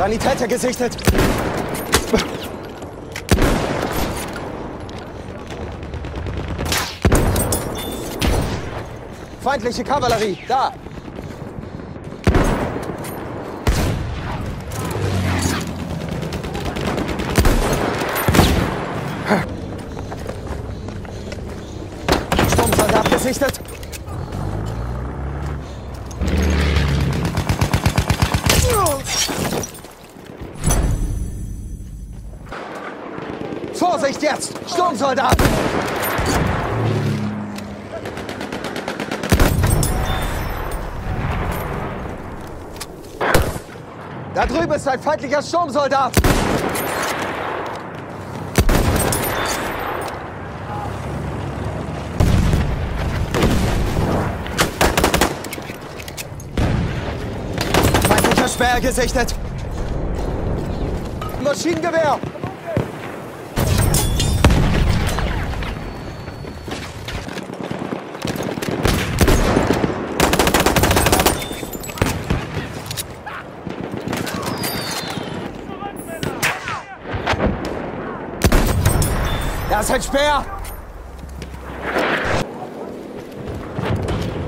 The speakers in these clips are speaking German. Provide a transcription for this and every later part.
Sanitäter gesichtet. Feindliche Kavallerie, da! Sturmsoldat gesichtet. Jetzt! Sturmsoldat! Da drüben ist ein feindlicher Sturmsoldat! Feindlicher Speer gesichtet! Maschinengewehr! Da ist ein Speer!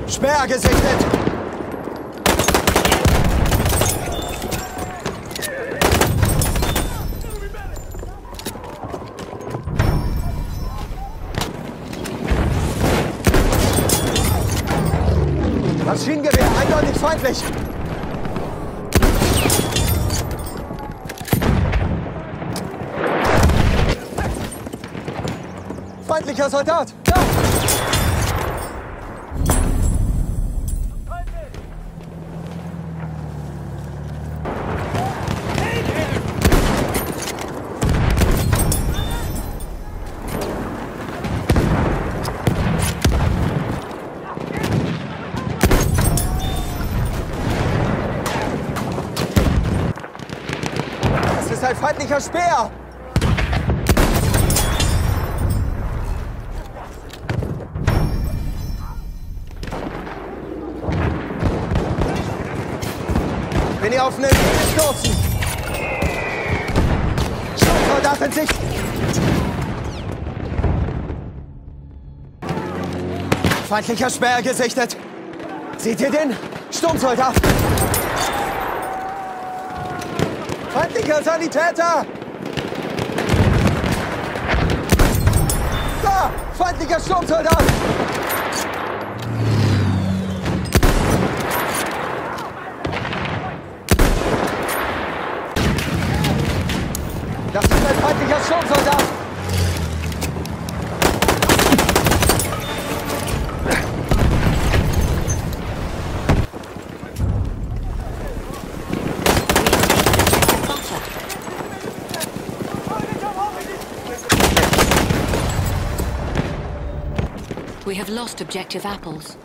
Speer gesichtet! Maschinengewehr, eindeutig feindlich! Feindlicher Soldat! Da! Das ist ein feindlicher Speer! Bin ihr auf einen gestoßen. Sturmsoldat in Sicht. Feindlicher Speer gesichtet. Seht ihr den? Sturmsoldat. Feindlicher Sanitäter. Da! Feindlicher Sturmsoldat. We have lost objective apples.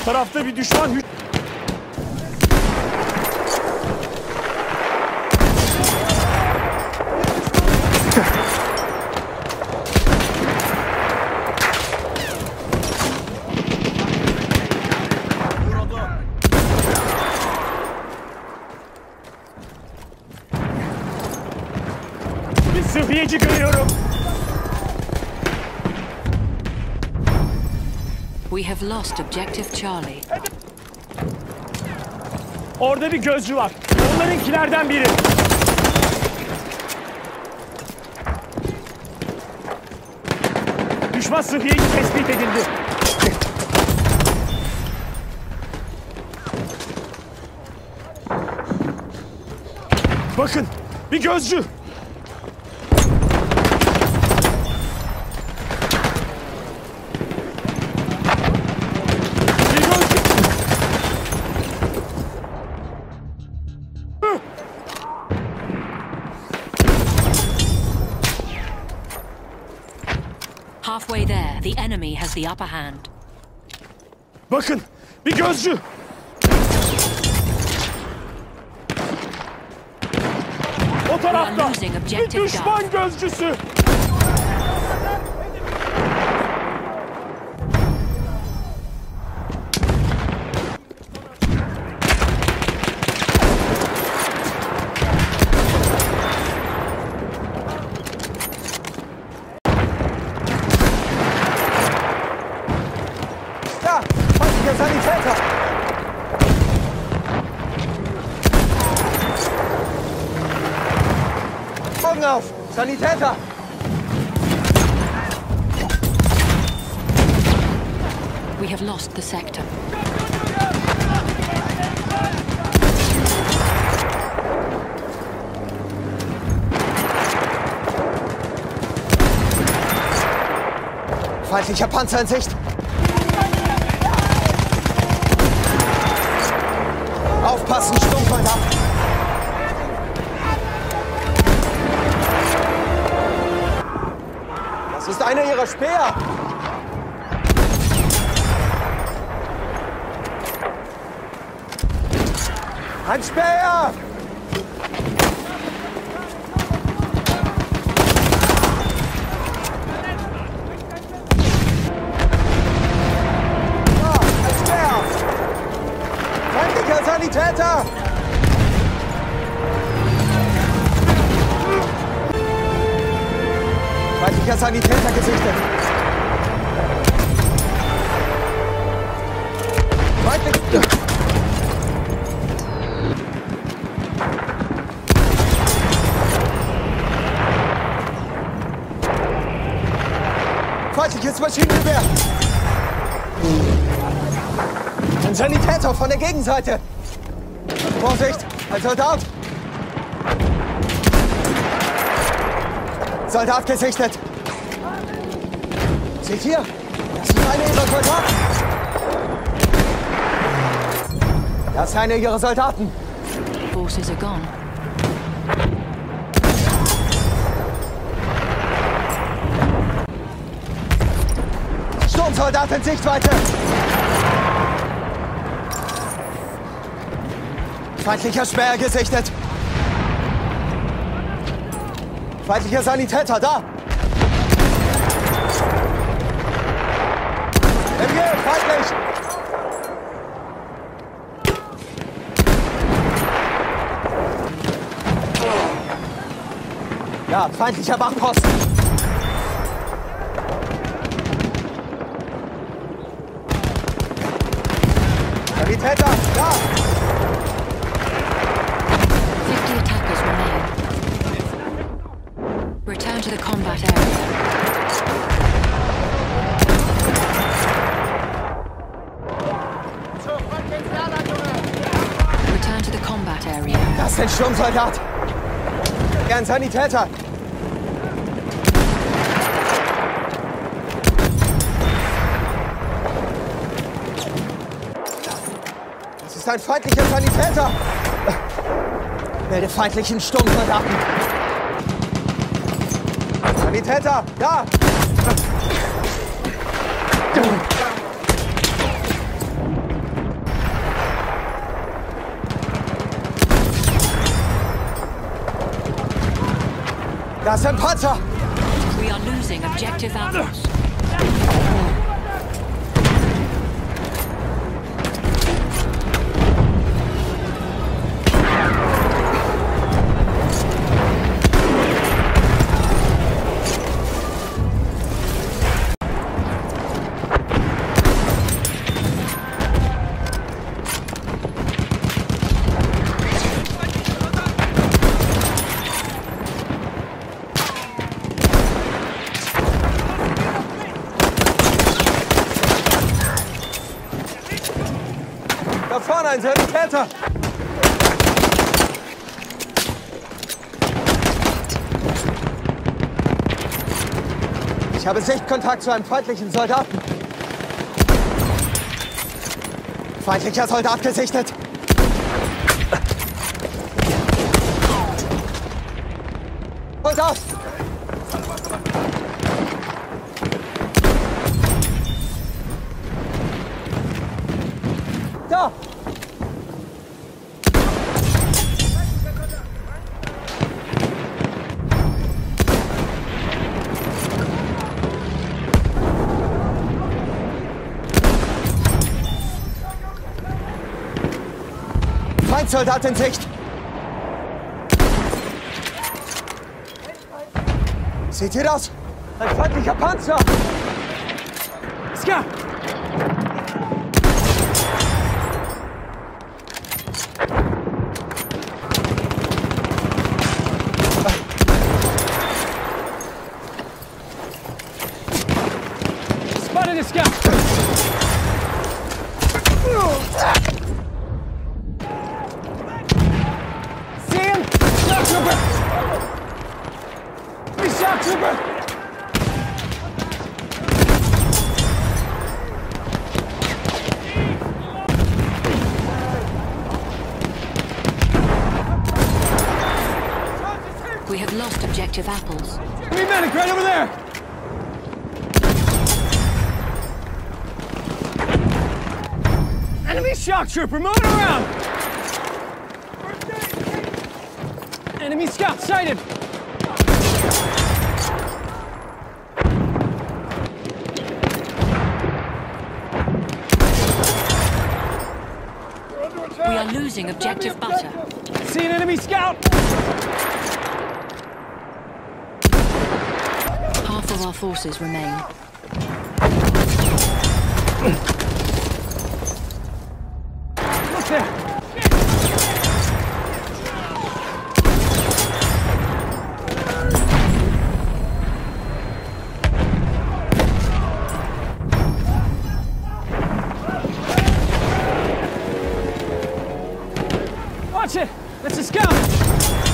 O tarafta bir düşman hü- Bir sıhhiyeci görüyorum. We have lost objective Charlie. Orada bir gözcü var. Onlarınkilerden biri. Düşman sıhhiyeci tespit edildi. Bakın, bir gözcü. The enemy has the upper hand. Bakın bir gözcü. O tarafta bir düşman gözcüsü. Augen auf! Sanitäter! We have lost the sector. Feindlicher Panzer in Sicht! Aufpassen, Sturmfeuer! Das einer ihrer Speer! Ein Speer! Feindlicher Sanitäter gesichtet! Feindlich... Feindliches Maschinengewehr! Ein Sanitäter von der Gegenseite! Vorsicht! Ein Soldat! Soldat gesichtet! Seht ihr? Das ist einer ihrer Soldaten! Das ist einer ihrer Soldaten! Forces are gone. Sturmsoldat in Sichtweite! Feindlicher Sperr gesichtet! Feindlicher Sanitäter, da! Revier, feindlich! Ja, feindlicher Wachposten! 50 attackers remain. Return to the combat area. Ist ein Sturmsoldat! Ja, ein Sanitäter! Das ist ein feindlicher Sanitäter! Melde feindlichen Sturmsoldaten! Sanitäter, da! Da ist ein Panzer! We are losing objective apples. Ich habe Sichtkontakt zu einem feindlichen Soldaten. Feindlicher Soldat gesichtet. Feindsoldat in Sicht! Seht ihr das? Ein feindlicher Panzer! Scout! We have lost objective apples. Enemy medic right over there! Enemy shock trooper moving around! Enemy scout sighted! We are losing objective butter. See an enemy scout! Half of our forces remain. Look there! Watch it! That's a scout!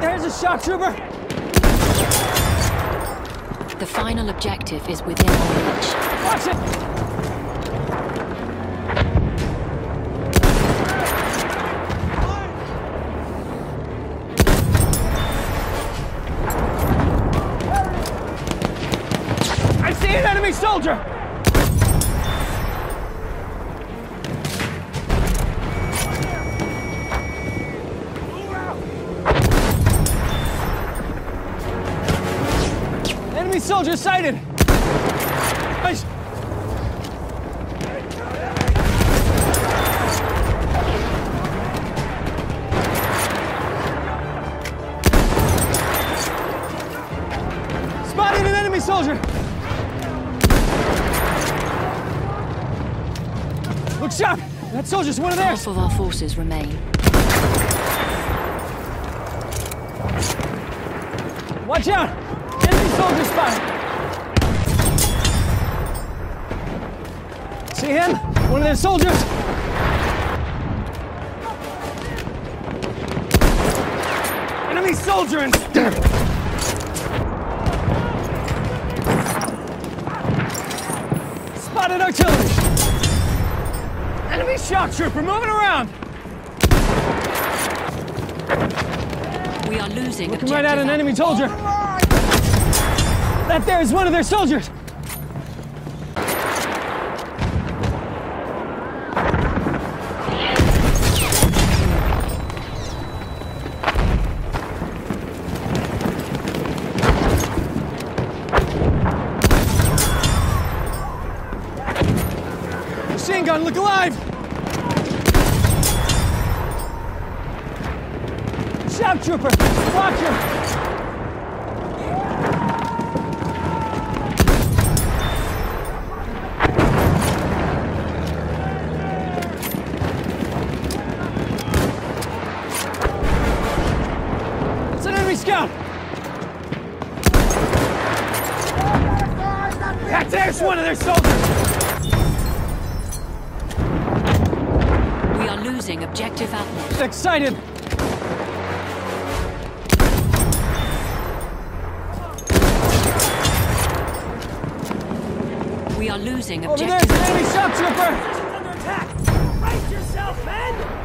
There's a shock trooper! The final objective is within our reach. Watch it! I see an enemy soldier! Soldier sighted! Nice. Spotted an enemy soldier! Look sharp! That soldier's one of theirs! Half of our forces remain. Watch out! Enemy soldier! See him? One of their soldiers! Enemy soldier in Spotted artillery! Enemy shock trooper moving around! We are losing Looking right at an enemy soldier! That there is one of their soldiers! Machine gun, look alive! Shock trooper, watch him! That's one of their soldiers! We are losing objective apples. Excited! We are losing Over there, objective it's an enemy shock trooper! Under attack! Brace yourself, men!